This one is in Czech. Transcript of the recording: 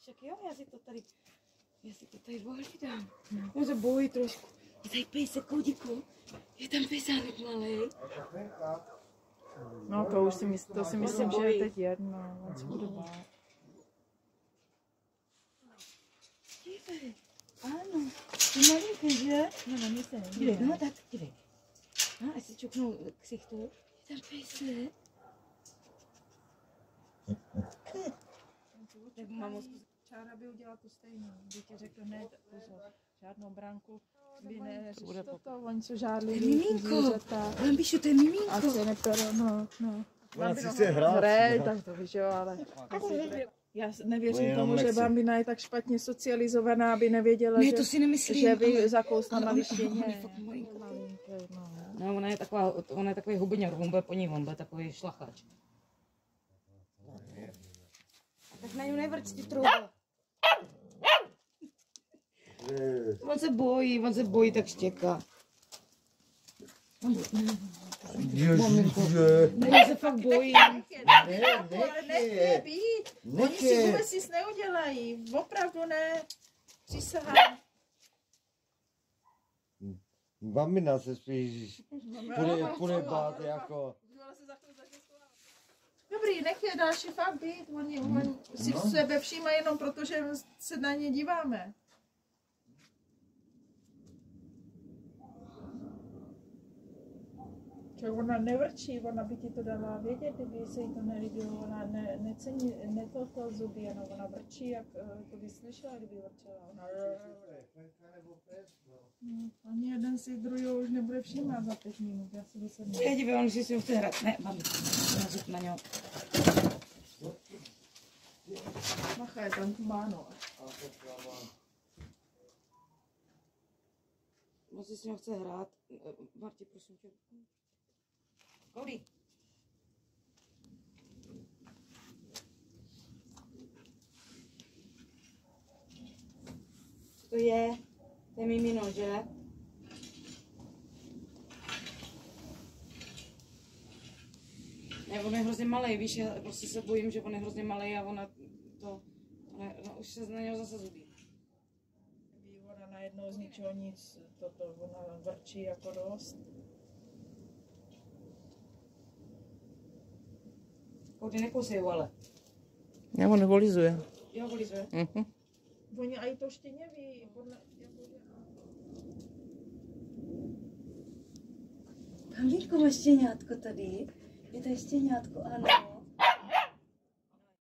Však jo, já si to tady, já si to tady ohlídám. On se bojí trošku. Je tady pejsek, koudíku. Je tam pejsánek malý. No to už si myslím, to si myslím, že je teď jedno. On se bude bát. Dívej. Ano, ty malinký, že? No, na mě se Dívej, no tak, dívej. No, a si čuknu ksichtu. Je tam pejsek. Tak mám Čára by udělala to stejné. By ti řekl, ne, pozor, žádnou branku by neřeš bude toto, oni jsou To je žádliví miminko. zvířata. Lambišu, to je miminko. A se nepere, no, no. Ona si chce hrát. Hrej, tak to víš, jo, ale... Já nevěřím Jenom tomu, že bambina je tak špatně socializovaná, aby nevěděla, Ne, že, to si nemyslím. že by ale- zakousla na lištině. no. No, ona je taková, ona je takový hubeňar, on bude po ní, on bude takový šlachač. Tak na něj nevrč ty trouba. On se bojí, on se bojí, tak štěká. Ježiže. Ne, on se fakt bojí. Ne, nechě. být. Oni si vůbec nic neudělají. Opravdu ne. Přísahám. Bambina se spíš půjde, půjde bát jako... Dobrý, nech je další fakt být. Oni, oni si No. sebe všímají jenom proto, že se na ně díváme. Že ona nevrčí, ona by ti to dala vědět, kdyby se jí to nelíbilo, ona ne, necení, ne to, to zuby, jenom ona vrčí, jak eh, to by slyšela, kdyby vrčela. Ona... Hmm, Ani jeden si druhého už nebude všímat za pět minut, já si vysednu. Já dívej, on si s ním chce hrát. Ne, mám na zub na něho. Macha je tam máno. On si s ním chce hrát. Eh, Marti, prosím tě. Cody. Co to je? To je mimino, že? Ne, on je hrozně malý, víš, já prostě se bojím, že on je hrozně malý a ona to, ona, ona už se na něho zase zubí. Ona najednou z ničeho nic, toto, ona vrčí jako dost. Cody, nekousej ho, ale. Já ho nevolizuje. Jo, volizuje. Mhm. Oni a i to štěně ví, podle, jako, že... Bambínko má štěňátko tady. Je tady štěňátko, ano.